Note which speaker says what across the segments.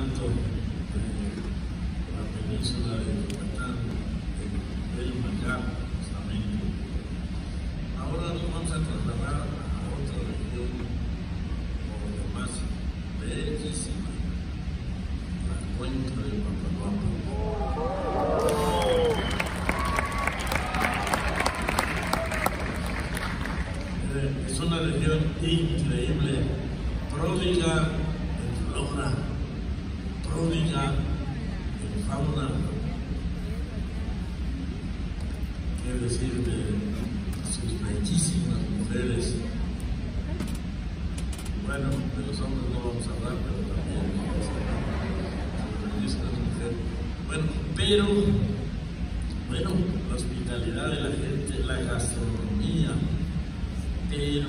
Speaker 1: tanto de la península de Yucatán, del Mayab, justamente. Ahora nos vamos a trasladar a otra región, lo demás, bellísima, la cuenca del Papaloapan. Eh, Es una región increíble, pródiga fauna, qué decir de sus bellísimas mujeres. Bueno, de los hombres no vamos a hablar, pero también de bellísimas mujeres. Bueno, pero, bueno, la hospitalidad de la gente, la gastronomía, pero,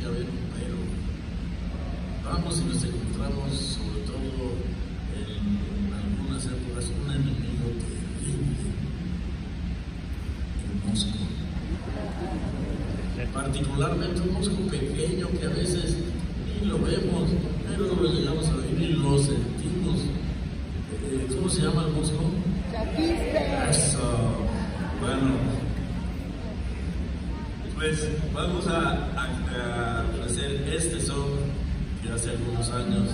Speaker 1: ya ven, pero, vamos y nos encontramos sobre todo Particularmente un mosco pequeño que a veces ni lo vemos, pero lo llegamos a ver y lo sentimos. Eh, ¿Cómo se llama el mosco? Eso, bueno, pues vamos a, a- a hacer este son que hace algunos años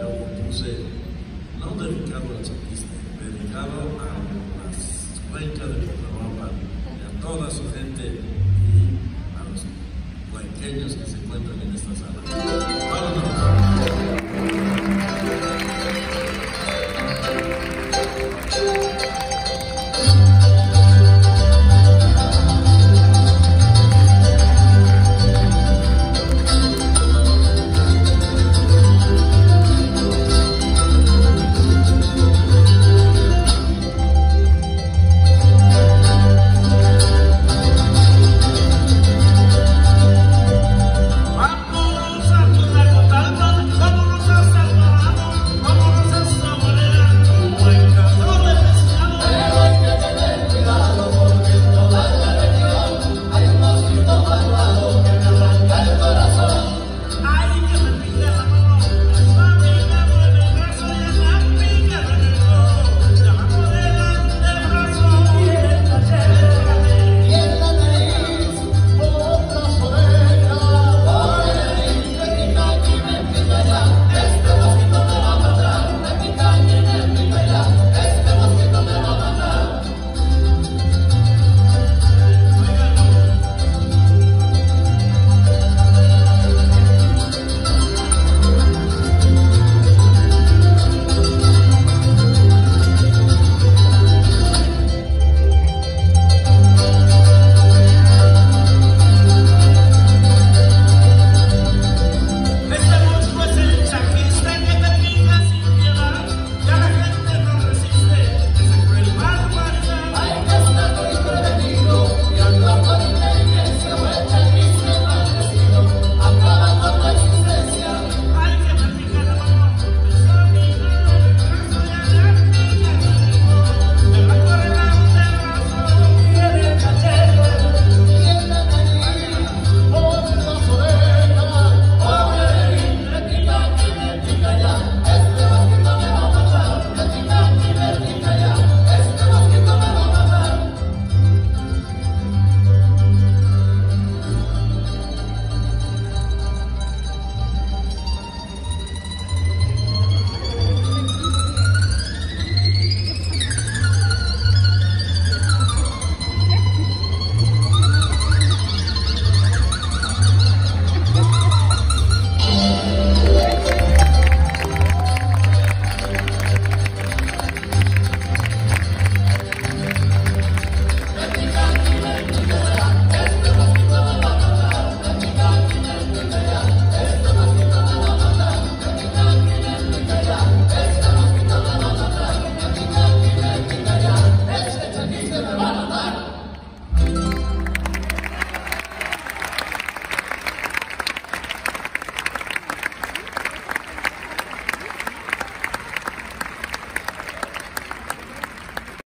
Speaker 1: yo compuse, no dedicado al chapista, dedicado a las cuencas de Papaloapan y a toda su gente y